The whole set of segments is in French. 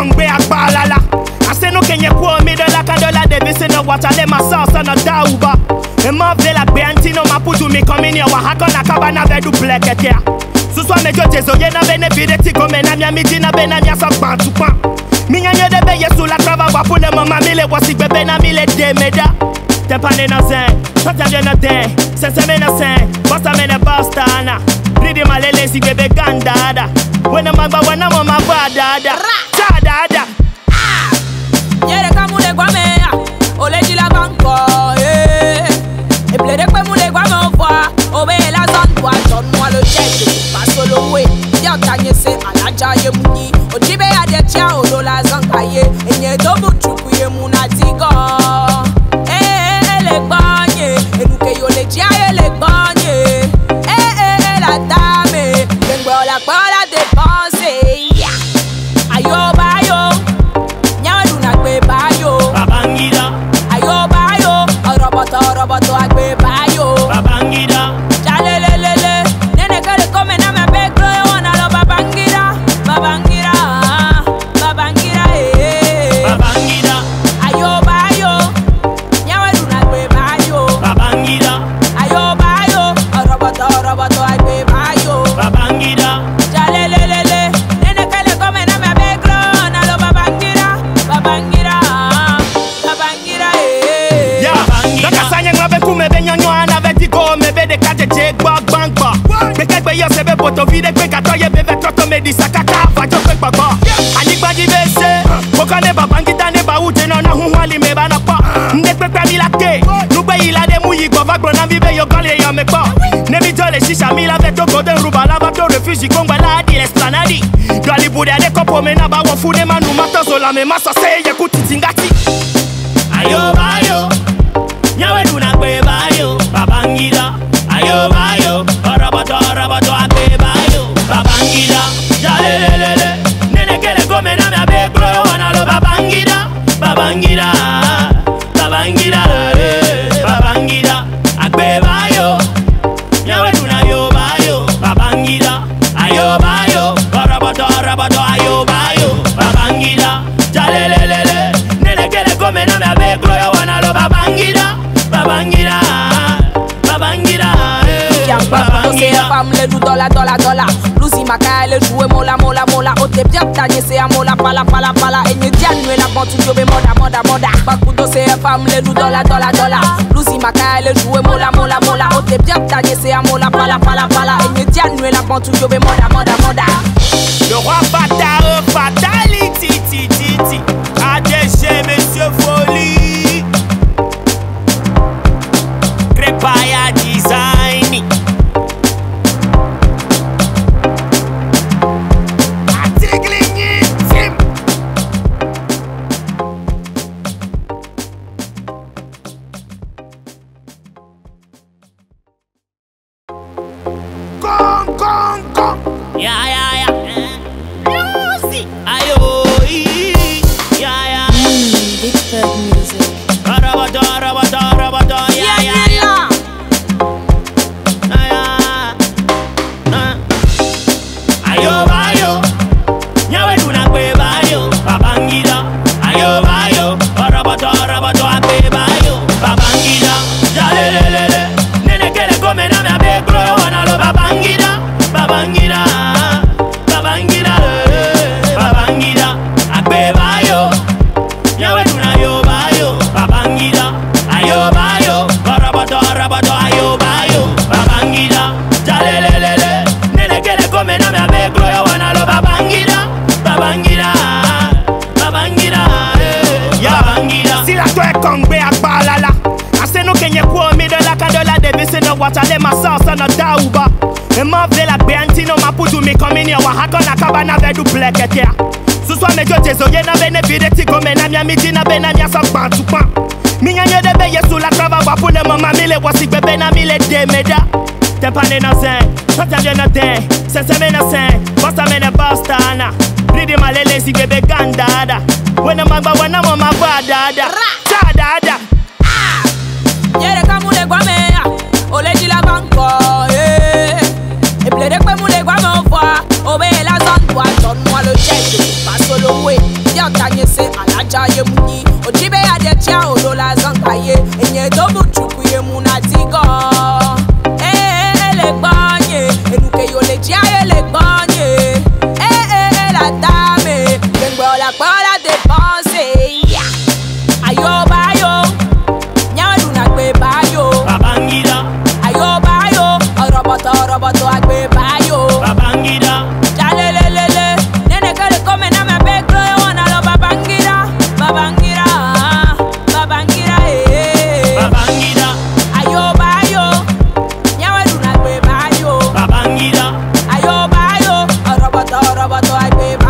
Gangbe akbalala Aseno kenye kuwa midola kadola devisi na watale masasa na dauba Emavle la bentino maputu mikomini wahako na kabana vedu bleketea Suswa mejo tezo ye na bene vide tiko mena mia midi na bena mia sa bantu pan Minya nye debe yesu la trava wapule mama mile wasi bebe na mile demeda Tempane na zen, tante vye na den, sense me na sen, basta me na basta ana Ridi malele si bebe gandada, wena mamba wana mama badada Ra! da da. bọ̀ tó a gbé báyò. Babangida. Jalelelele, nene kere kome na me beg blow you wanna love Babangida, Babangida, Babangida, eh. Babangida. Ayo báyò, nyawe luna gbé báyò. Babangida. Ayo báyò, ọ̀rọ̀ bọ̀ tó báyò. be poto vi de pe kato ye bebe toto me di sakaka vajo pe gbogbo anigbaji be se mo kan ne babangida ne bawute na na hun wali me ba na po nde pepe mi la te nugbe yi la de mu yi gbọ vagbọ na vi be yo kan le yan me po nebi to le sisa mi la fe to gode ruba la va to refusi kongba la di esplanadi dọlibude ade kọpọ me na ba wọ fune ma nu ma tọso la me ma sọ se ye ku titi ngati. ayo bayo. Nyawe duna gbe ba. Biap tanye se a mola pala pala pala. Enye dian nwe la bantu jobe moda moda moda. Bakudo se fam le du dola dola dola Luzi maka ele joue mola mola mola. Ote biap tanye se a mola pala pala pala. Enye dian nwe la bantu jobe moda moda moda watale masasa na dauba. Ema vela beantino maputu mi komini wa hako na kaba na vedu bleketia. Suswa me jo jezo ye na bene vide ti gome na mia miti na bena mia sa pantu pan. Minya nye de be yesu la trava wa pune mama mile wasi bebe na mile. Tepane na zen, na den na sen, Ridi malele si bebe gandada Wena magba wana mama badada Tadada yo. Babangida. Chalelelele. Nene que le comen a me pegro, you wanna lo babangida. Babangida. Babangida, eh. Babangida. Ayo ba yo. Nyawa duna gbe ba yo. Babangida. Ayo ba yo. Oroboto, oroboto, agbe ba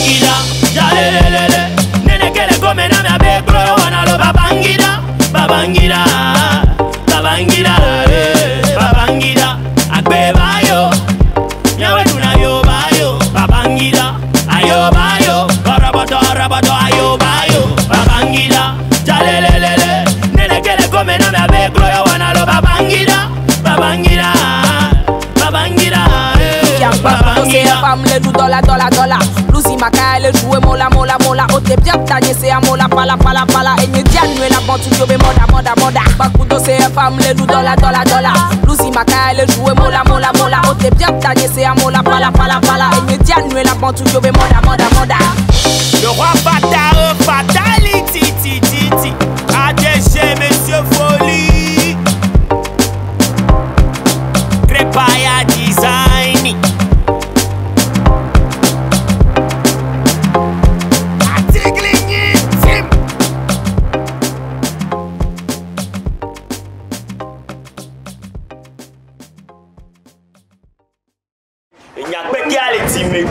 killer fam le du dola dola dola Lucy maka le joue mola mola mola. O te biap tanye se a mola pala pala pala. E nye dian nwe la bantu yo be moda moda moda. Bakou to se fam le du dola dola dola Lucy maka le joue mola mola mola. O te biap tanye se a mola pala pala pala. E nye dian nwe la bantu yo be moda moda moda. Le roi Fatare,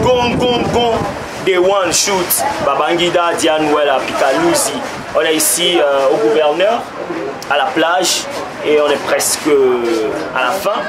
gong gong gong. Day one shoot. Babangida, Dianouel à On est ici euh, au gouverneur à la plage et on est presque à la fin